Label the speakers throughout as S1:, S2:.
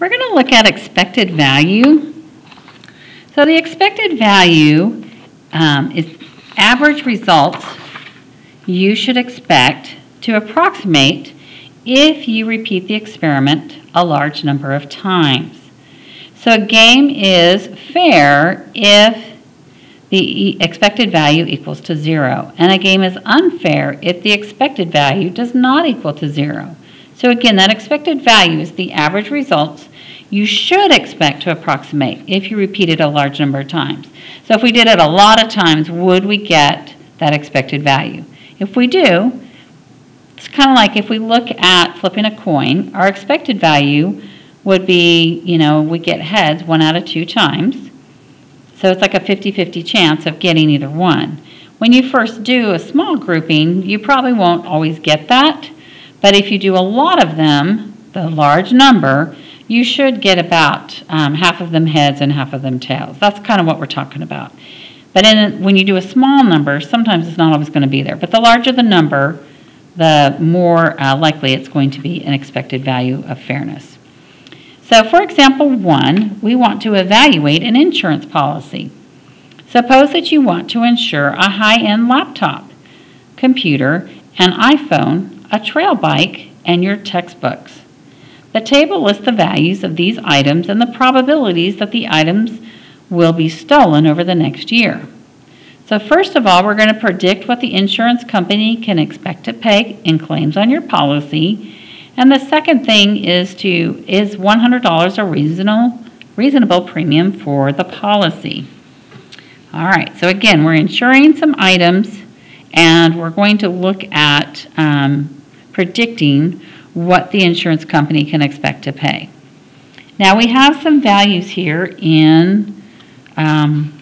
S1: We're going to look at expected value. So the expected value um, is average results you should expect to approximate if you repeat the experiment a large number of times. So a game is fair if the expected value equals to zero, and a game is unfair if the expected value does not equal to zero. So again, that expected value is the average results you should expect to approximate if you repeat it a large number of times. So if we did it a lot of times, would we get that expected value? If we do, it's kind of like if we look at flipping a coin, our expected value would be, you know, we get heads one out of two times. So it's like a 50-50 chance of getting either one. When you first do a small grouping, you probably won't always get that. But if you do a lot of them, the large number, you should get about um, half of them heads and half of them tails. That's kind of what we're talking about. But in, when you do a small number, sometimes it's not always going to be there. But the larger the number, the more uh, likely it's going to be an expected value of fairness. So for example one, we want to evaluate an insurance policy. Suppose that you want to insure a high-end laptop, computer, an iPhone, a trail bike, and your textbooks. The table lists the values of these items and the probabilities that the items will be stolen over the next year. So first of all, we're going to predict what the insurance company can expect to pay in claims on your policy and the second thing is to is $100 a reasonable reasonable premium for the policy. All right, so again, we're insuring some items and we're going to look at um, predicting what the insurance company can expect to pay. Now we have some values here in um,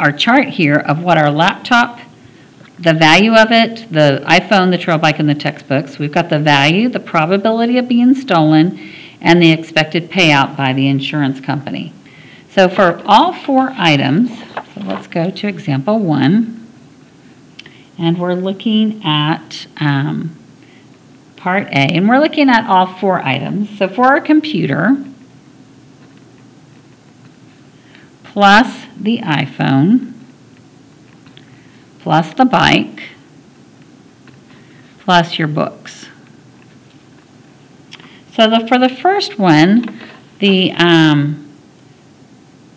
S1: our chart here of what our laptop the value of it, the iPhone, the trail bike, and the textbooks. We've got the value, the probability of being stolen, and the expected payout by the insurance company. So for all four items, so let's go to example one. And we're looking at um, part A, and we're looking at all four items. So for our computer, plus the iPhone, plus the bike, plus your books. So the, for the first one, the, um,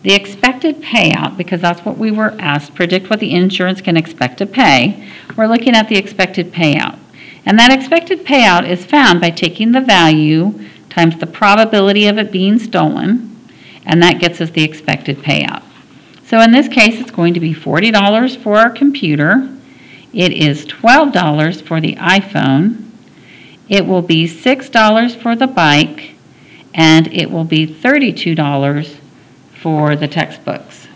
S1: the expected payout, because that's what we were asked, predict what the insurance can expect to pay, we're looking at the expected payout. And that expected payout is found by taking the value times the probability of it being stolen, and that gets us the expected payout. So in this case, it's going to be $40 for our computer. It is $12 for the iPhone. It will be $6 for the bike. And it will be $32 for the textbooks.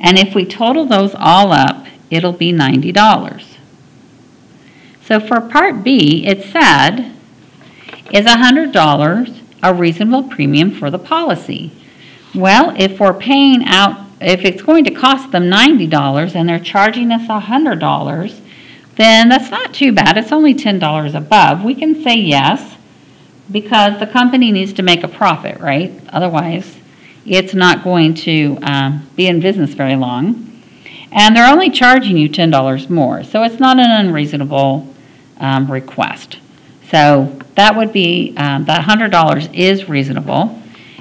S1: And if we total those all up, it'll be $90. So for part B, it said, is $100 a reasonable premium for the policy? Well, if we're paying out, if it's going to cost them $90 and they're charging us $100, then that's not too bad. It's only $10 above. We can say yes because the company needs to make a profit, right? Otherwise, it's not going to um, be in business very long. And they're only charging you $10 more, so it's not an unreasonable um, request. So that would be, um, that $100 is reasonable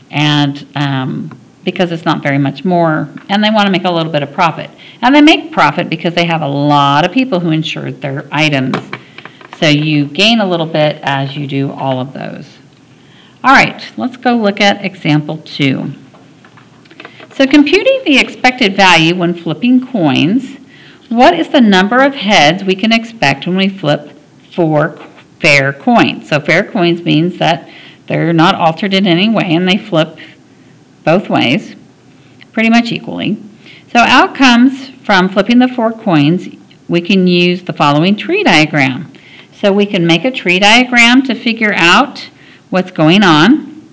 S1: and um, because it's not very much more, and they want to make a little bit of profit. And they make profit because they have a lot of people who insured their items. So you gain a little bit as you do all of those. All right, let's go look at example two. So computing the expected value when flipping coins, what is the number of heads we can expect when we flip four fair coins? So fair coins means that they're not altered in any way and they flip both ways pretty much equally. So outcomes from flipping the four coins, we can use the following tree diagram. So we can make a tree diagram to figure out what's going on.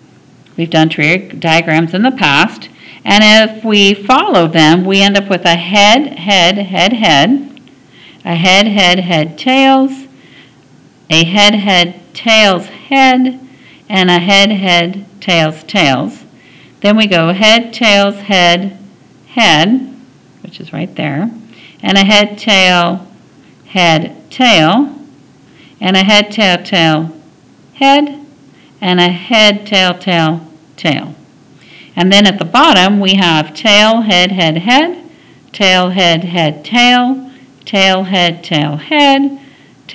S1: We've done tree diagrams in the past. And if we follow them, we end up with a head, head, head, head, a head, head, head, tails, a head, head, tails, head, and a head, head, tails, tails. Then we go head, tails, head, head, which is right there, and a head, tail, head, tail, and a head, tail, tail, head, and a head, tail, tail, tail. And then at the bottom, we have tail, head, head, head, tail, head, head, tail, tail, head, tail, head,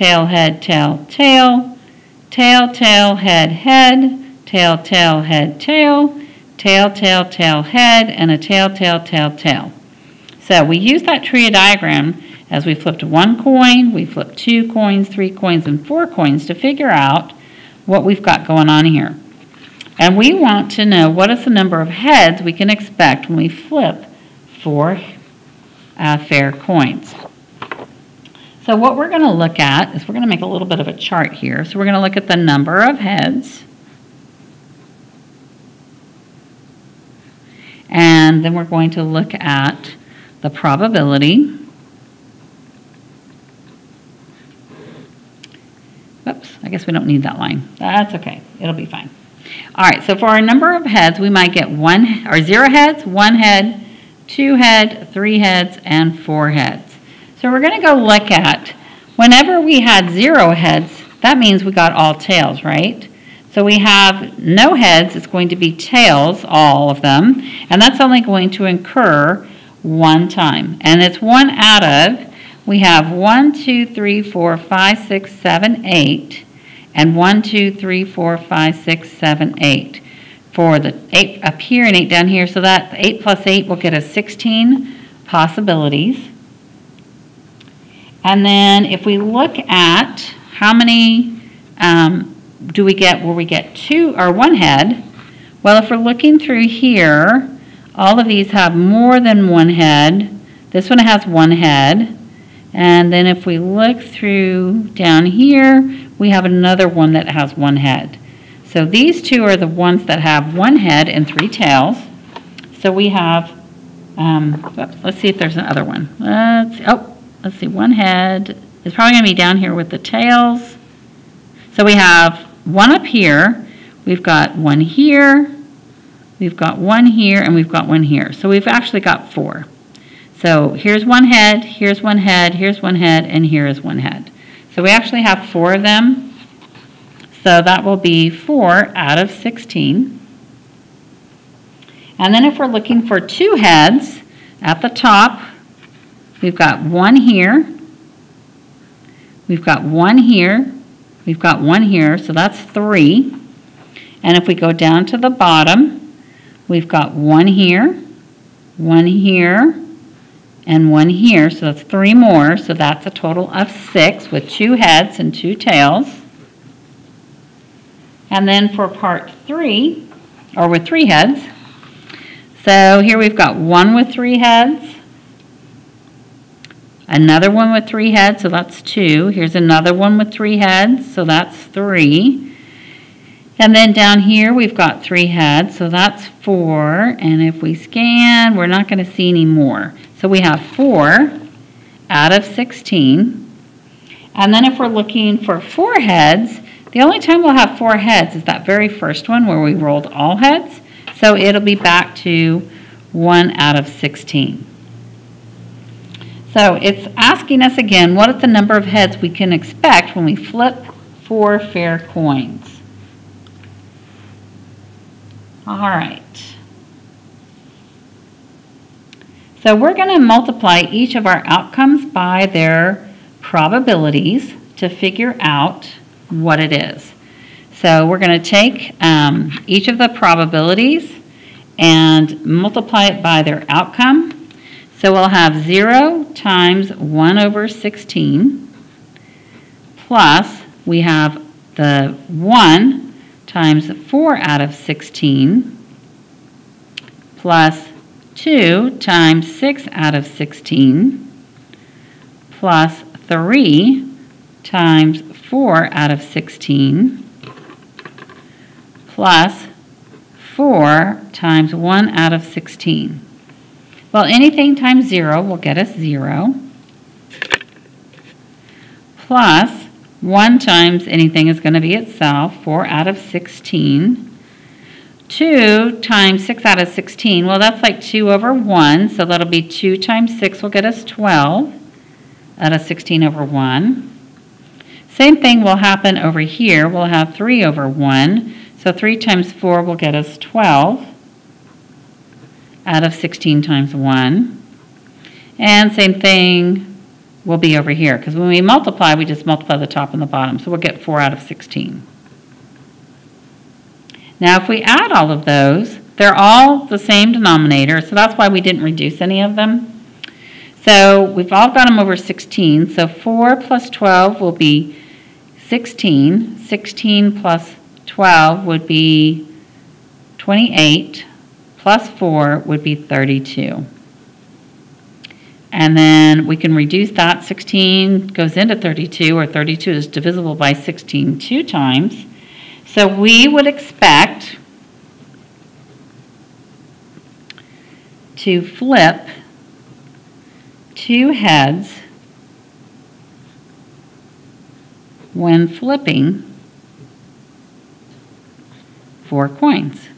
S1: tail, head, tail, tail, tail, tail, head, head, tail, tail, head, tail, tail, tail, tail, head, and a tail, tail, tail, tail. So we use that tree diagram as we flipped one coin, we flipped two coins, three coins, and four coins to figure out what we've got going on here. And we want to know what is the number of heads we can expect when we flip four uh, fair coins. So what we're going to look at is we're going to make a little bit of a chart here. So we're going to look at the number of heads. And then we're going to look at the probability. Oops, I guess we don't need that line. That's okay. It'll be fine. All right, so for our number of heads, we might get one or zero heads, one head, two head, three heads, and four heads. So we're going to go look at whenever we had zero heads, that means we got all tails, right? So we have no heads, it's going to be tails, all of them, and that's only going to incur one time. And it's one out of, we have one, two, three, four, five, six, seven, eight, and one, two, three, four, five, six, seven, eight. For the eight up here and eight down here, so that eight plus eight will get us 16 possibilities. And then if we look at how many um, do we get where we get two or one head, well, if we're looking through here, all of these have more than one head. This one has one head. And then if we look through down here, we have another one that has one head. So these two are the ones that have one head and three tails. So we have, um, let's see if there's another one. Let's, oh, let's see, one head is probably going to be down here with the tails. So we have one up here, we've got one here, we've got one here, and we've got one here. So we've actually got four. So here's one head, here's one head, here's one head, and here is one head. So we actually have four of them. So that will be 4 out of 16. And then if we're looking for two heads, at the top, we've got one here, we've got one here, we've got one here, so that's 3. And if we go down to the bottom, we've got one here, one here, and one here, so that's three more, so that's a total of six with two heads and two tails. And then for part three, or with three heads, so here we've got one with three heads, another one with three heads, so that's two. Here's another one with three heads, so that's three. And then down here we've got three heads, so that's four. And if we scan, we're not going to see any more. So we have 4 out of 16. And then if we're looking for four heads, the only time we'll have four heads is that very first one where we rolled all heads. So it'll be back to 1 out of 16. So it's asking us again, what is the number of heads we can expect when we flip four fair coins? All right. So we're going to multiply each of our outcomes by their probabilities to figure out what it is. So we're going to take um, each of the probabilities and multiply it by their outcome. So we'll have 0 times 1 over 16 plus we have the 1 times 4 out of 16 plus 2 times 6 out of 16 plus 3 times 4 out of 16 plus 4 times 1 out of 16. Well, anything times 0 will get us 0 plus 1 times anything is going to be itself, 4 out of 16. 2 times 6 out of 16, well, that's like 2 over 1, so that'll be 2 times 6 will get us 12 out of 16 over 1. Same thing will happen over here. We'll have 3 over 1, so 3 times 4 will get us 12 out of 16 times 1. And same thing will be over here, because when we multiply, we just multiply the top and the bottom, so we'll get 4 out of 16. Now, if we add all of those, they're all the same denominator, so that's why we didn't reduce any of them. So we've all got them over 16, so 4 plus 12 will be 16. 16 plus 12 would be 28, plus 4 would be 32. And then we can reduce that. 16 goes into 32, or 32 is divisible by 16 two times. So we would expect to flip two heads when flipping four coins.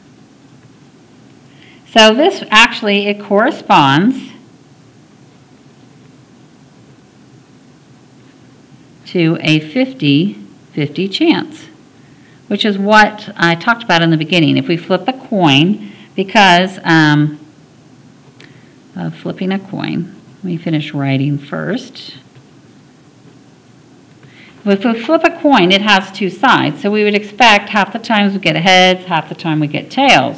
S1: So this actually, it corresponds to a 50-50 chance which is what I talked about in the beginning. If we flip a coin, because um, of flipping a coin, let me finish writing first. If we flip a coin, it has two sides, so we would expect half the times we get heads, half the time we get tails.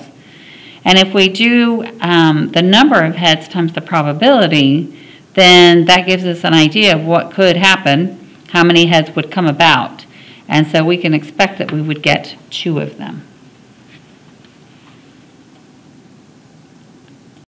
S1: And if we do um, the number of heads times the probability, then that gives us an idea of what could happen, how many heads would come about. And so we can expect that we would get two of them.